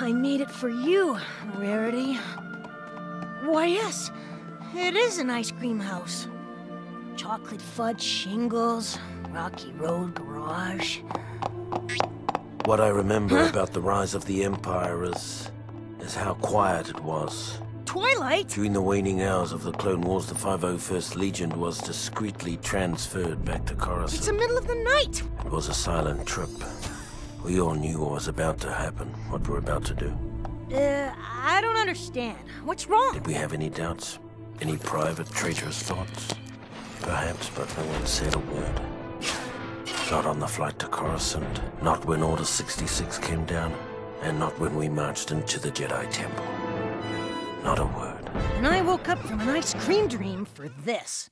I made it for you, Rarity. Why, yes, it is an ice cream house. Chocolate fudge shingles, rocky road garage. What I remember about the rise of the Empire is... is how quiet it was. Twilight? During the waning hours of the Clone Wars, the 501st Legion was discreetly transferred back to Coruscant. It's the middle of the night. It was a silent trip. We all knew what was about to happen, what we're about to do. Uh, I don't understand. What's wrong? Did we have any doubts? Any private traitorous thoughts? Perhaps, but no one said a word. Not on the flight to Coruscant, not when Order 66 came down, and not when we marched into the Jedi Temple. Not a word. And I woke up from an ice cream dream for this.